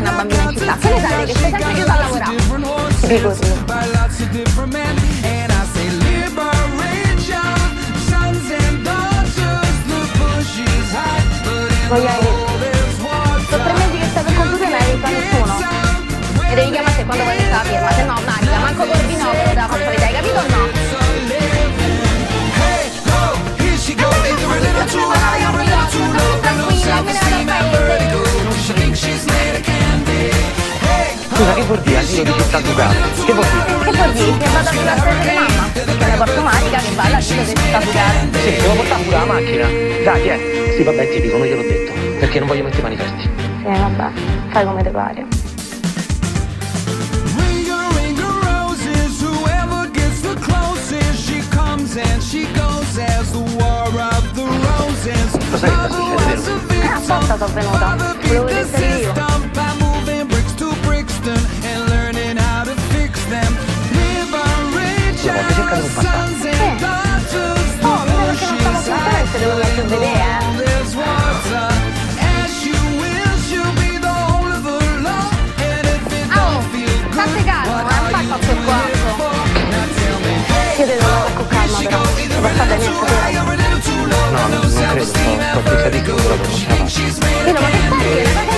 una bambina in città, sono le che stai sempre chiusa a lavorare. Vigorino. Voglio Scusa, che vuol dire asilo di città Ducato? Che vuol dire? Che vuol dire? Che vado a sulla strada di mamma? Che ne porto magica che va all'asilo di città Bugare. Sì, devo portare pure la macchina. Dai, tieni. Sì, vabbè, ti dico, non gliel'ho detto. Perché non voglio mettere i manifesti. Sì, vabbè, fai come te pare. Ring a ring of roses, whoever gets the closest, she comes and she goes as the war of the roses. Lo sai che sta succedendo? Eh, apposta sono venuta. Volevo essere No, non credo, sto, sto fissatissimo proprio, non ce la faccio. Io ma che stai? Una cosa